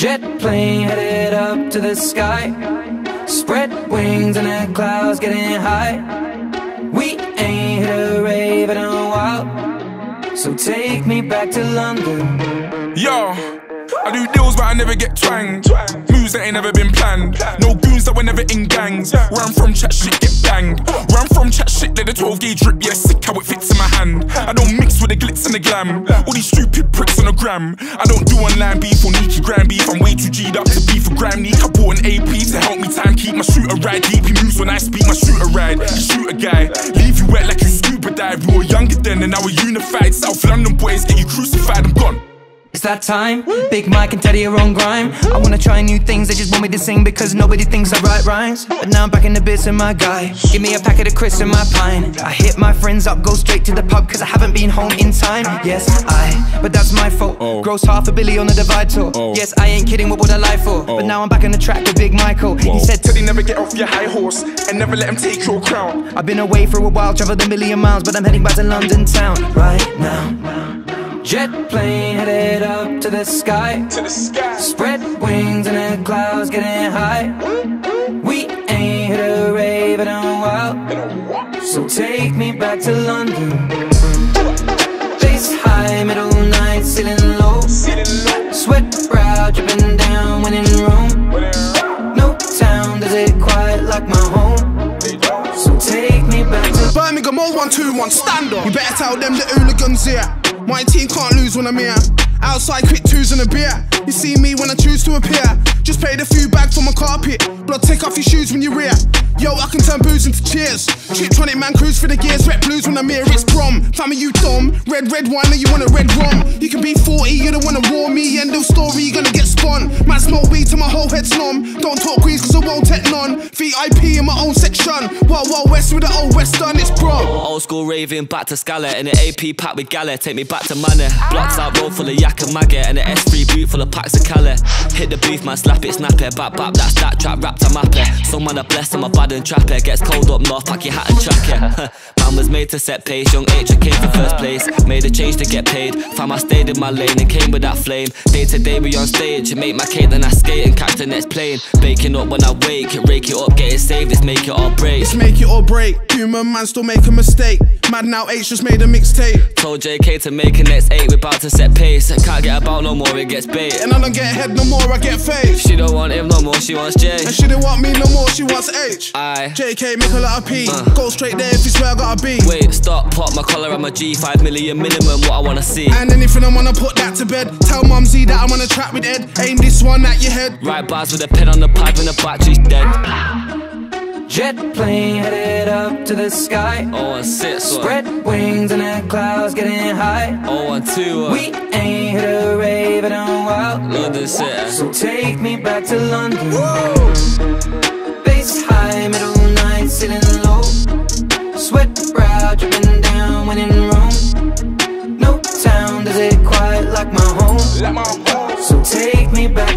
Jet plane headed up to the sky. Spread wings and the clouds getting high. We ain't hit a rave in a while. So take me back to London. Yo I do deals, but I never get twanged. Moves that ain't never been planned. No goons that were never in gangs. Where I'm from, chat shit get banged. Where I'm from, chat shit, let the 12 gauge drip. Yeah, sick how it fits in my hand. I don't mix with the glitz and the glam. All these stupid pricks on the gram. I don't do online beef or Nikki Grand beef. I'm way too G'd up to beef for Gram Neek. I bought an AP to help me time keep my shooter ride deep. He moves when I speak my shooter ride. Shoot a guy, leave you wet like you scuba dive. We were younger then and now we're unified. South London boys get you crucified. I'm gone. It's that time, Big Mike and Teddy are on grime. I wanna try new things, they just want me to sing Because nobody thinks I write rhymes. But now I'm back in the bits in my guy. Give me a packet of crisps and my pine I hit my friends up, go straight to the pub Cause I haven't been home in time. Yes, I, but that's my fault. Oh. Gross half a billy on the divide tour. Oh. Yes, I ain't kidding, what would I lie for? Oh. But now I'm back on the track with Big Michael. Whoa. He said, Teddy, never get off your high horse And never let him take your crown. I've been away for a while, traveled a million miles But I'm heading back to London town Right now Jet plane headed up to the sky. To the sky. Spread wings and the clouds getting high. We ain't hit a rave in a while. So take me back to London. Bass high, middle night, ceiling low. Sweat brow dripping down when in Rome. No town does it quite like my home. So take me back to Birmingham 0121, stand up. You better tell them the hooligans here. My team can't lose when I'm here. Outside, quick twos and a beer. You see me when I choose to appear. Just paid a few bags for my carpet. Blood, take off your shoes when you rear. Yo, I can turn booze into cheers. Chiptronic man cruise for the gears. Red blues when I'm here. It's Brum. Family, you dumb. Red, red wine, or you want a red rum. You can be 40, you don't wanna war me. End of story, you gonna get spun. Man, smoke weed till my whole head's numb. Don't talk grease, take none. VIP in my own section. Wild, wild west with the old west done. It's Brum. Old school raving, back to Scarlet. In the AP pack with Gala. Take me back to Manor. Blocks out, roll full of yak and maggot. And the S3 boot full of packs of Cali. Hit the booth, man, slap it, snap it. Back, back, that's that trap, wrapped map it. Some man are blessed, I'm a bad and trap it. Gets cold up north, pack your hat and chuck it. Man was made to set pace, young Aitch, I came for first place. Made a change to get paid. Fam, I stayed in my lane and came with that flame. Day to day, we on stage. Make my cake, then I skate and catch the next plane. Baking up when I wake, rake it up, get it saved. Let's make it all break. Let's make it all break. Human man still make a mistake. Mad now Aitch just made a mixtape. Told Jaykae to make a next eight, we're about to set pace. I Can't get about no more, it gets bait. And I don't get head no more, I get face. She don't want him no more, she wants J. And she don't want me no more, she wants Aitch. I. Jaykae, make a lot of P. Uh. Go straight there if you swear I gotta be. Wait, stop, pop my collar, I'm a G. 5 million minimum, what I wanna see. And anything I wanna put that to bed. Tell Mumsy that I'm on a track with Ed. Aim this one at your head. Right bars with a pen on the pipe and the battery's dead. Jet plane headed up to the sky. Oh, and six. Spread wings and the clouds getting high. Oh, and two. We ain't hit a rave in a while. London City. So take me back to London. Bass Sweat brow dripping down when in Rome. No town does it quite like my home. Like my home. So take me back